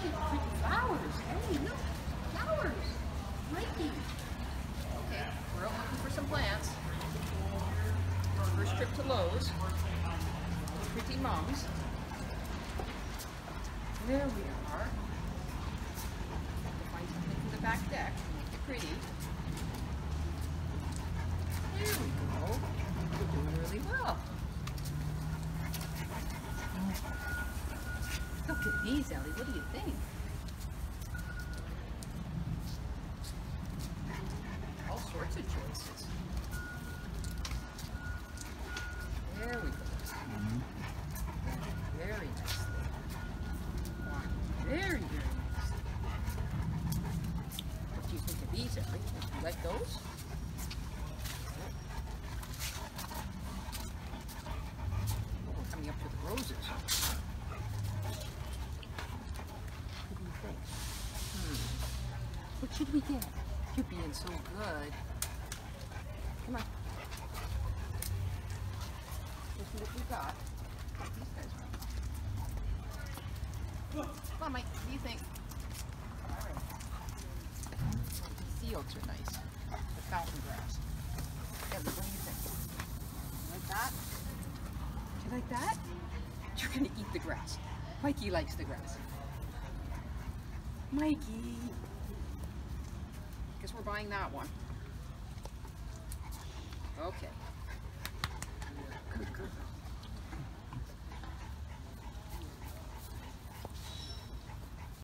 Flowers. Hey, look, flowers. Okay, we're looking for some plants. First trip to Lowe's. Pretty. There we are. Find something for the back deck make it pretty. There we go. We're doing really well. Look at these, Ellie. What do you think? All sorts of choices. There we go. Very nicely. Very, very nicely. What do you think of these, Ellie? Do you like those? Oh, coming up to the roses. What do you think? Hmm. What should we get? You're being so good. Come on. See what we got. These guys are. Come on, Mike. What do you think? Right. The oaks are nice. The fountain grass. Ellie, what do you think? You like that? Do you like that? You're gonna eat the grass. Mikey likes the grass. Mikey. We're buying that one. Okay.